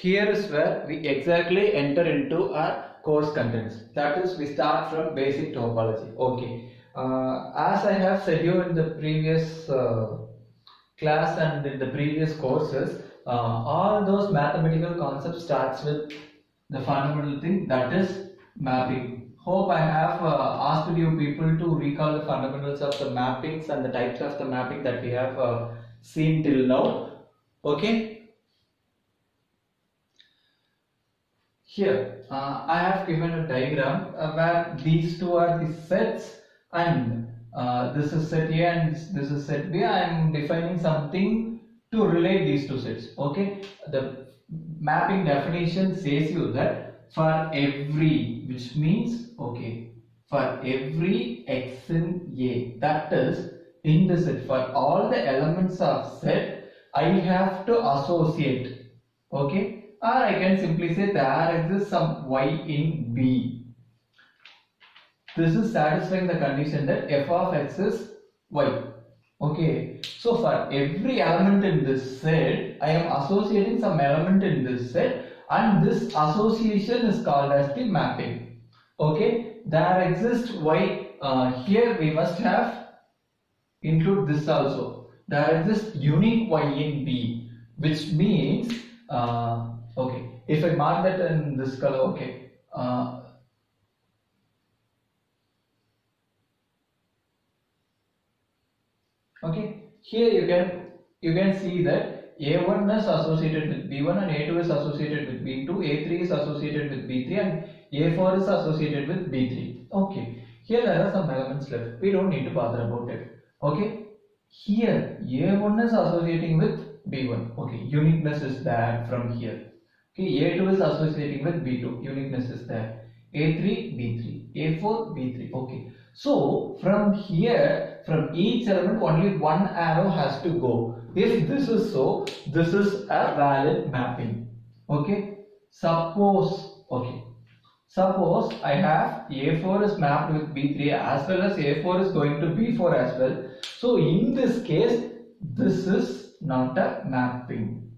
here is where we exactly enter into our course contents. That is, we start from basic topology. Okay. Uh, as I have said you in the previous uh, class and in the previous courses, uh, all those mathematical concepts starts with the fundamental thing that is mapping. Hope I have uh, asked you people to recall the fundamentals of the mappings and the types of the mapping that we have uh, seen till now. Okay. Here, uh, I have given a diagram uh, where these two are the sets and uh, this is set A and this is set B. I am defining something to relate these two sets. Okay, the mapping definition says you that for every, which means okay, for every x in A, that is in the set for all the elements of set, I have to associate. Okay, or I can simply say there exists some y in B. This is satisfying the condition that f of x is y. Okay, so for every element in this set, I am associating some element in this set and this association is called as the mapping. Okay, there exists y, uh, here we must have include this also. There exists unique y in B, which means uh, okay. If I mark that in this color okay. Uh, okay. Here you can you can see that a1 is associated with b1 and a2 is associated with b2 a3 is associated with b3 and a4 is associated with b3 okay. Here there are some elements left. We don't need to bother about it. Okay. Here a1 is associating with b1 okay. Uniqueness is there from here Okay, A2 is associating with B2, uniqueness is there. A3, B3, A4, B3. Okay. So from here, from each element, only one arrow has to go. If this is so, this is a valid mapping. Okay. Suppose, okay. Suppose I have A4 is mapped with B3 as well as A4 is going to B4 as well. So in this case, this is not a mapping.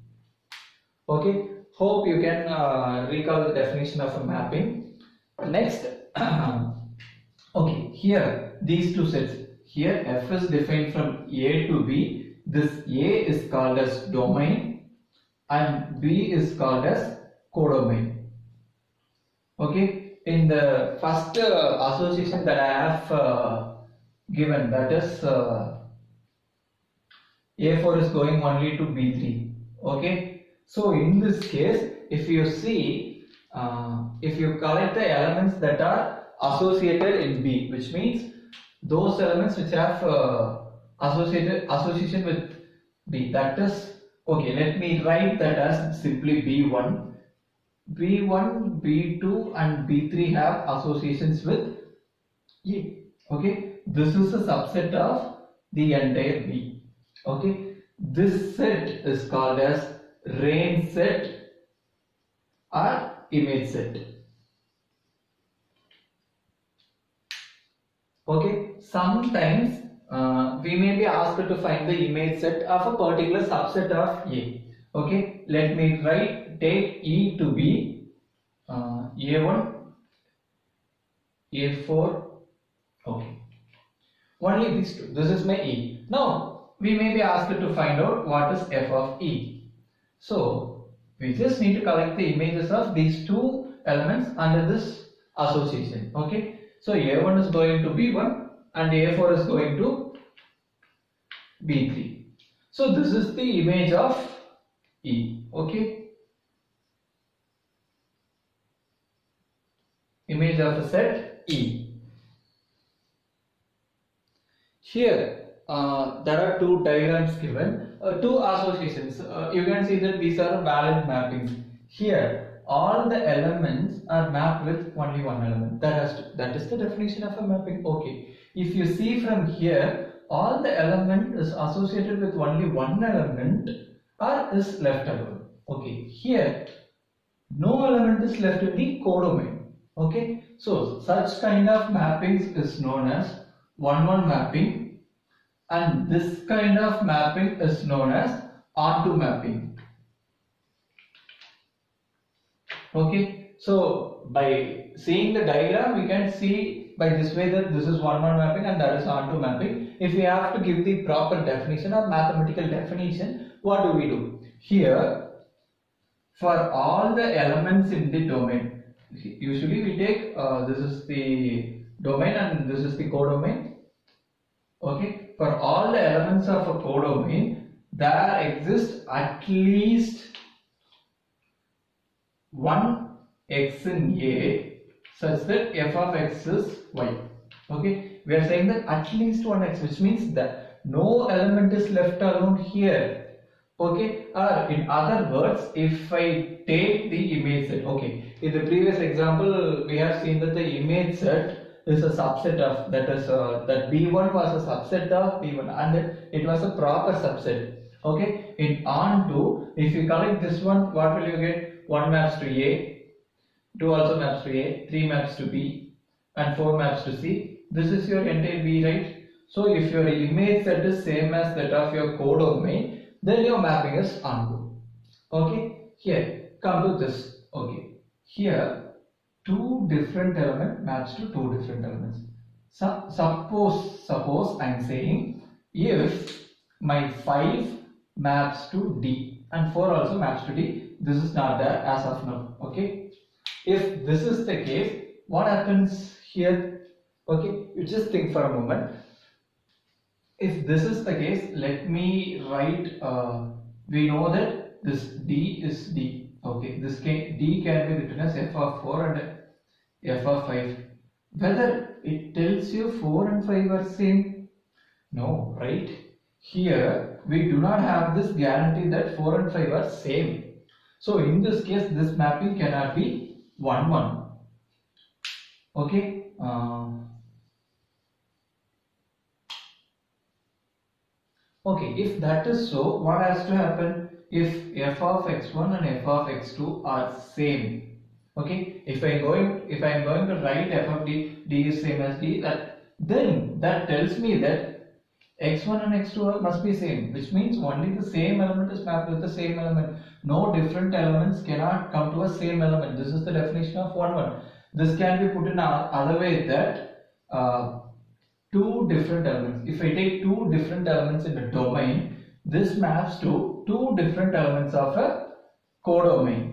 Okay hope you can uh, recall the definition of a mapping. Next okay here these two sets. Here f is defined from a to b. This a is called as domain and b is called as codomain. Okay in the first uh, association that i have uh, given that is uh, a4 is going only to b3 okay so in this case, if you see, uh, if you collect the elements that are associated in B, which means those elements which have uh, associated association with B, that is okay. Let me write that as simply B1. B1, B2, and B3 have associations with E. Okay, this is a subset of the entire B. Okay, this set is called as range set or image set. Okay, sometimes uh, we may be asked to find the image set of a particular subset of A. Okay, let me write take E to be uh, A1, A4. Okay, only these two. This is my E. Now we may be asked to find out what is f of E. So we just need to collect the images of these two elements under this association. Okay. So A1 is going to B1 and A4 is going to B3. So this is the image of E. Okay. Image of the set E. Here uh, there are two diagrams given, uh, two associations. Uh, you can see that these are valid mappings. Here, all the elements are mapped with only one element. That, has to, that is the definition of a mapping. Okay. If you see from here, all the element is associated with only one element or is left alone. Okay. Here, no element is left in the codomain. Okay. So, such kind of mappings is known as one-one mapping and this kind of mapping is known as onto mapping. Okay, so by seeing the diagram, we can see by this way that this is one one mapping and that is onto mapping. If we have to give the proper definition or mathematical definition, what do we do? Here, for all the elements in the domain, usually we take uh, this is the domain and this is the codomain. Okay, for all the elements of a codomain, there exists at least one x in A such that f of x is y. Okay, we are saying that at least one x, which means that no element is left alone here. Okay, or in other words, if I take the image set, okay, in the previous example, we have seen that the image set is a subset of that is uh, that B1 was a subset of B1 and it was a proper subset. Okay, in on to if you collect this one, what will you get? 1 maps to A, 2 also maps to A, 3 maps to B, and 4 maps to C. This is your entire B, right? So if your image set is same as that of your codomain, then your mapping is onto. Okay, here come to this. Okay, here two different element maps to two different elements. So, suppose suppose I am saying if my 5 maps to D and 4 also maps to D this is not there as of now okay? If this is the case what happens here? Okay you just think for a moment. If this is the case let me write uh, we know that this d is d okay? This can, d can be written as f of 4 and f of 5 whether it tells you 4 and 5 are same no right here we do not have this guarantee that 4 and 5 are same so in this case, this mapping cannot be 1 1. Okay. Uh, okay, if that is so, what has to happen? If f of x1 and f of x2 are same, okay. If I am going, if I am going to write f of d, d is same as d, that then that tells me that x1 and x2 must be same which means only the same element is mapped with the same element. No different elements cannot come to a same element. This is the definition of one one. This can be put in other way that uh, two different elements if i take two different elements in a domain this maps to two different elements of a codomain.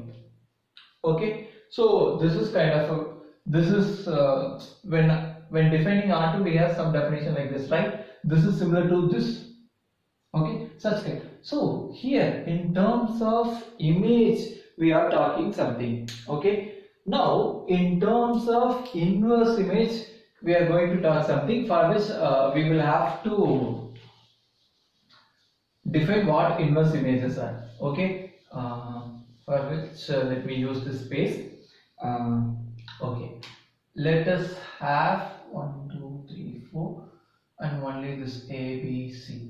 Okay so this is kind of a this is uh, when when defining R2 we have some definition like this right? This is similar to this. Okay such kind so here in terms of image we are talking something. Okay now in terms of inverse image we are going to talk something for which uh, we will have to define what inverse images are. Okay uh, for which uh, let me use this space uh, okay let us have one two three four and only this A, B, C.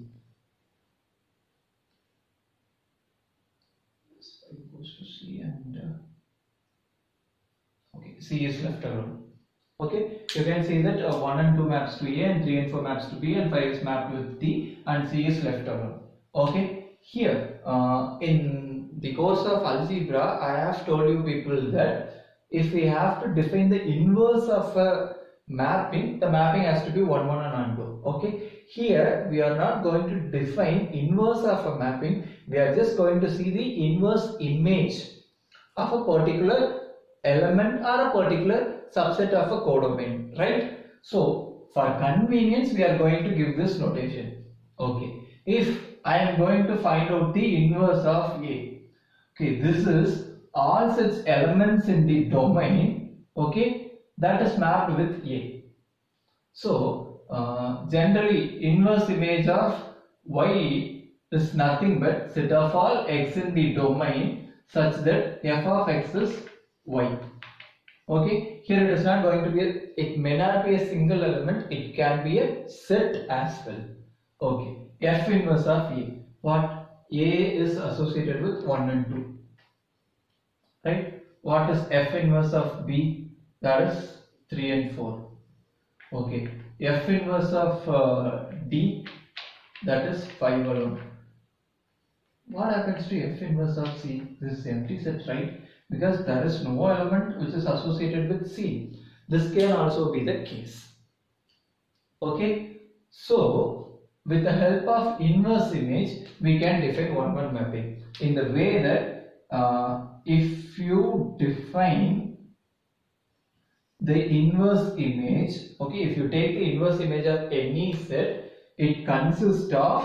This goes to C and uh, okay, C is left alone. Okay, you can see that uh, 1 and 2 maps to A and 3 and 4 maps to B and 5 is mapped with D and C is left alone. Okay, here uh, in the course of algebra, I have told you people that if we have to define the inverse of a mapping, the mapping has to be 1, 1 and 2. Okay, here we are not going to define inverse of a mapping, we are just going to see the inverse image of a particular element or a particular subset of a codomain, right? So, for convenience, we are going to give this notation. Okay, if I am going to find out the inverse of A, okay, this is all such elements in the domain, okay, that is mapped with A. So, uh, generally inverse image of y is nothing but set of all x in the domain such that f of x is y. Okay, here it is not going to be, a, it may not be a single element, it can be a set as well. Okay, f inverse of A. What? A is associated with 1 and 2. Right? What is f inverse of B? That is 3 and 4. Okay, f inverse of uh, D that is 5 alone. What happens to f inverse of C? This is empty set right? because there is no element which is associated with C. This can also be the case. Okay, so with the help of inverse image, we can define one-one mapping in the way that uh, if you define the inverse image, okay, if you take the inverse image of any set, it consists of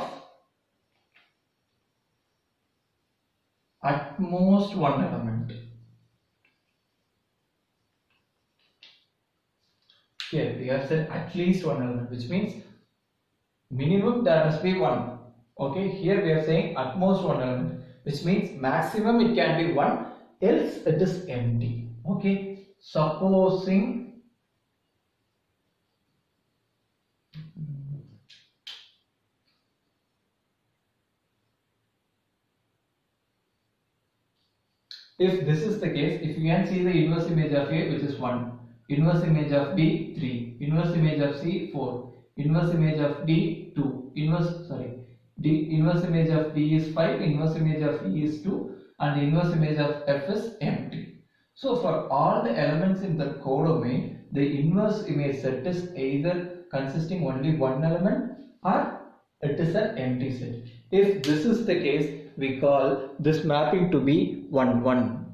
at most one element. Here we have said at least one element, which means minimum there must be one. Okay, here we are saying at most one element, which means maximum it can be one, else it is empty. Okay, supposing if this is the case, if you can see the inverse image of A which is 1, inverse image of B 3, inverse image of C 4, inverse image of D 2, inverse sorry, D inverse image of D is 5, inverse image of E is 2 and inverse image of F is empty. So for all the elements in the codomain, the inverse image set is either consisting only one element or it is an empty set. If this is the case, we call this mapping to be 1 1